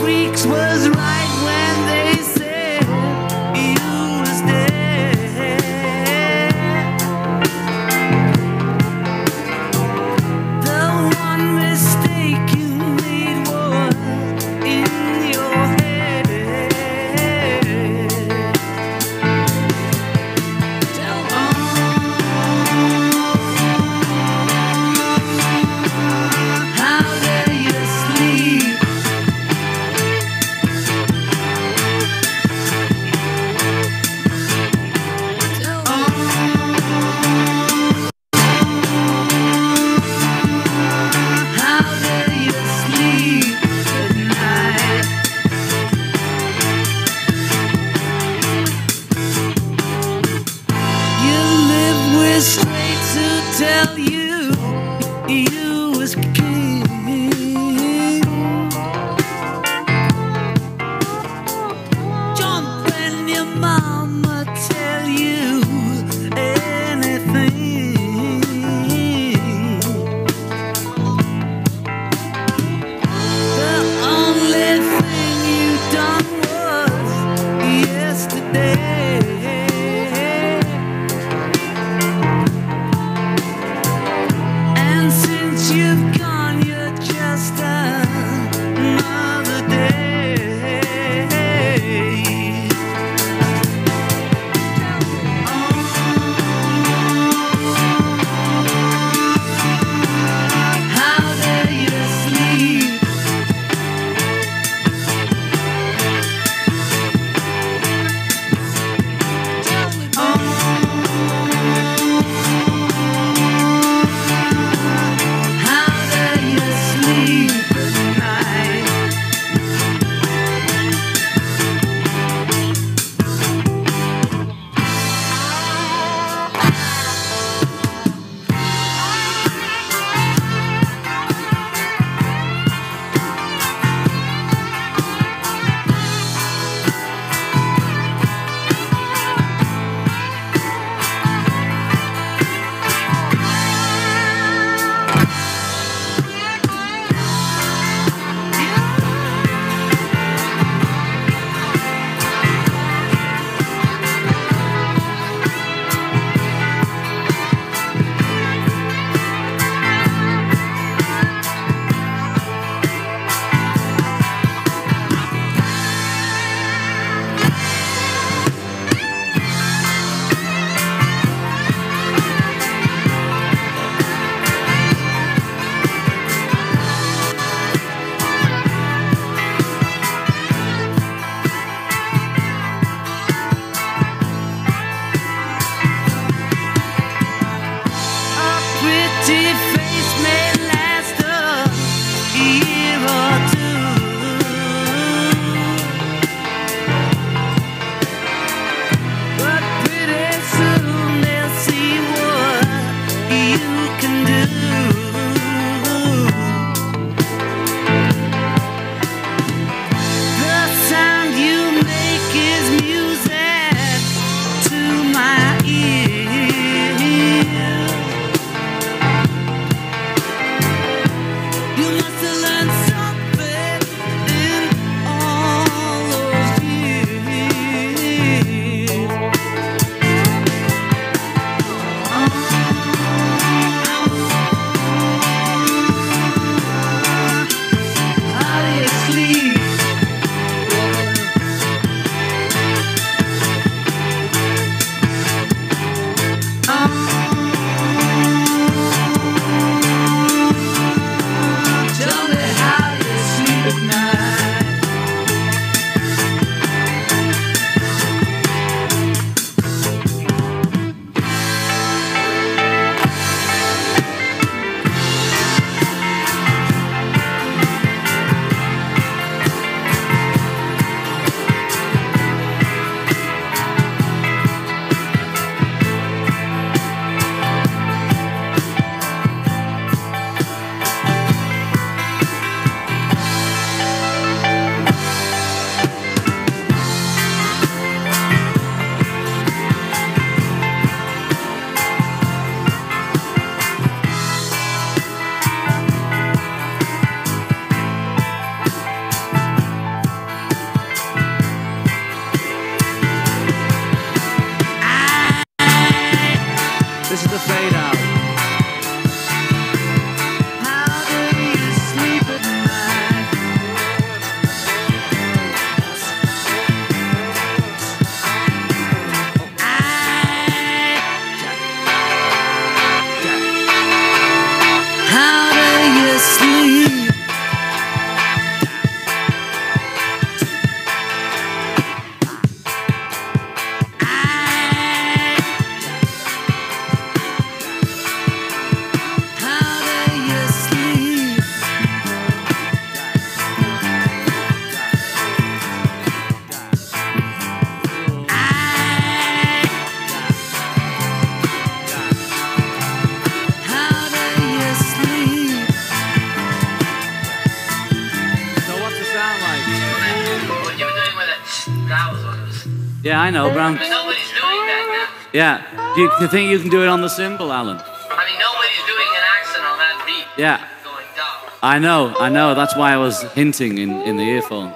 freaks was right. Tell you This is the fade Yeah, I know, but I'm, mean, nobody's doing that now. yeah. Do you, do you think you can do it on the cymbal, Alan? I mean, nobody's doing an accent on that beat. Yeah. Going down. I know, I know. That's why I was hinting in, in the earphone.